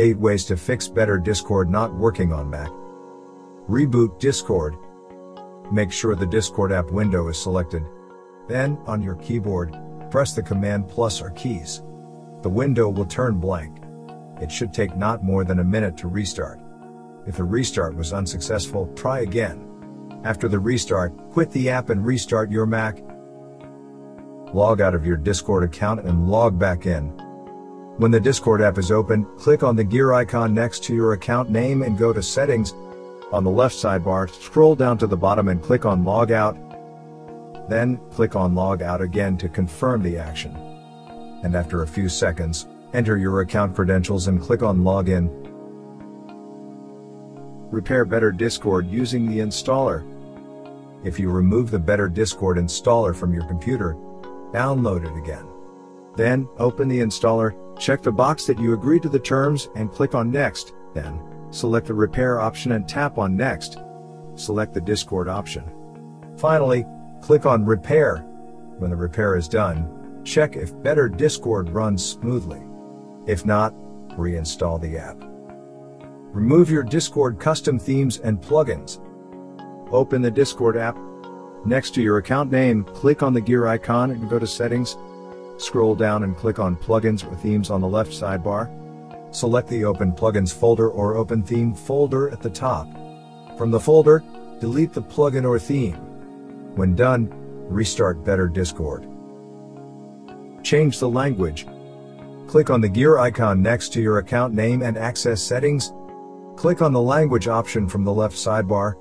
8 Ways to Fix Better Discord Not Working on Mac. Reboot Discord. Make sure the Discord app window is selected. Then, on your keyboard, press the Command plus R keys. The window will turn blank. It should take not more than a minute to restart. If the restart was unsuccessful, try again. After the restart, quit the app and restart your Mac. Log out of your Discord account and log back in. When the Discord app is open, click on the gear icon next to your account name and go to Settings. On the left sidebar, scroll down to the bottom and click on Log Out. Then, click on Log Out again to confirm the action. And after a few seconds, enter your account credentials and click on Login. Repair Better Discord using the installer. If you remove the Better Discord installer from your computer, download it again. Then, open the installer, check the box that you agree to the terms and click on Next. Then, select the Repair option and tap on Next. Select the Discord option. Finally, click on Repair. When the repair is done, check if Better Discord runs smoothly. If not, reinstall the app. Remove your Discord custom themes and plugins. Open the Discord app. Next to your account name, click on the gear icon and go to Settings. Scroll down and click on Plugins or Themes on the left sidebar. Select the Open Plugins folder or Open Theme folder at the top. From the folder, delete the plugin or theme. When done, restart Better Discord. Change the language. Click on the gear icon next to your account name and access settings. Click on the language option from the left sidebar.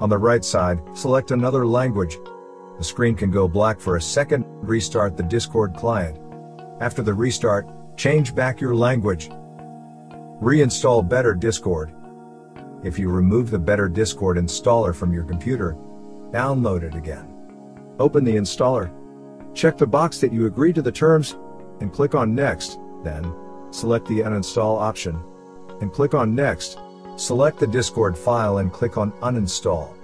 On the right side, select another language. The screen can go black for a second, restart the Discord client. After the restart, change back your language. Reinstall Better Discord. If you remove the Better Discord installer from your computer, download it again. Open the installer. Check the box that you agree to the terms, and click on Next, then, select the Uninstall option, and click on Next. Select the Discord file and click on Uninstall.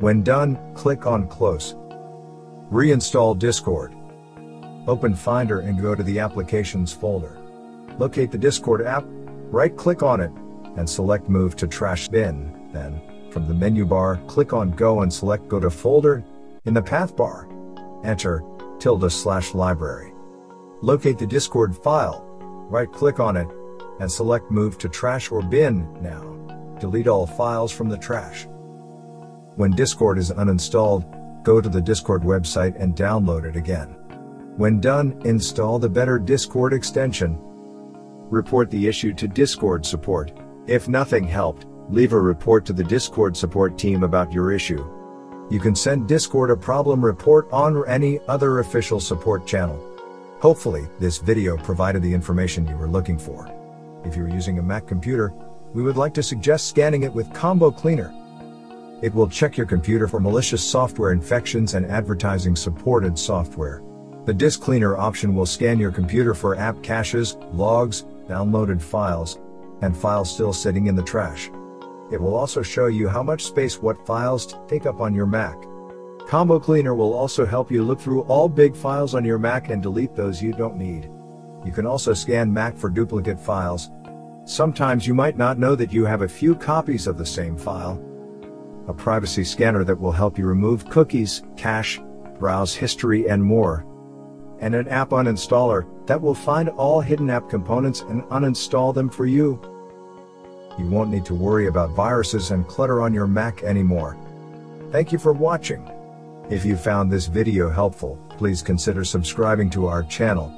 When done, click on Close. Reinstall Discord. Open Finder and go to the Applications folder. Locate the Discord app, right-click on it, and select Move to Trash Bin. Then, from the menu bar, click on Go and select Go to Folder. In the path bar, enter tilde slash library. Locate the Discord file, right-click on it, and select Move to Trash or Bin now. Delete all files from the trash. When Discord is uninstalled, go to the Discord website and download it again. When done, install the Better Discord extension. Report the issue to Discord support. If nothing helped, leave a report to the Discord support team about your issue. You can send Discord a problem report on or any other official support channel. Hopefully, this video provided the information you were looking for. If you're using a Mac computer, we would like to suggest scanning it with Combo Cleaner. It will check your computer for malicious software infections and advertising supported software. The Disk Cleaner option will scan your computer for app caches, logs, downloaded files, and files still sitting in the trash. It will also show you how much space what files take up on your Mac. Combo Cleaner will also help you look through all big files on your Mac and delete those you don't need. You can also scan Mac for duplicate files. Sometimes you might not know that you have a few copies of the same file. A privacy scanner that will help you remove cookies, cache, browse history and more. And an app uninstaller that will find all hidden app components and uninstall them for you. You won't need to worry about viruses and clutter on your Mac anymore. Thank you for watching. If you found this video helpful, please consider subscribing to our channel